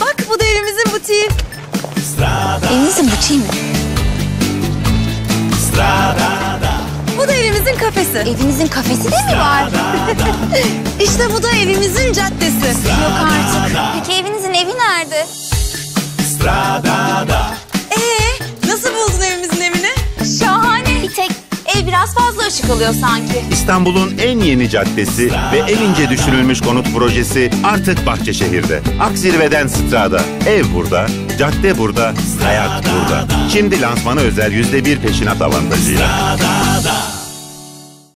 Bak bu da evimizin butiği. Evinizin butiği mi? Bu da evimizin kafesi. Evinizin kafesi de mi var? İşte bu da evimizin caddesi. Yok artık. Peki evinizin evi nerede? Ee, biraz fazla ışık alıyor sanki. İstanbul'un en yeni caddesi ve en ince düşünülmüş konut projesi artık Bahçeşehir'de. Akzirve'den Strada. Ev burada, cadde burada, hayat burada. Şimdi lansmanı özel yüzde bir peşinat avantajıyla.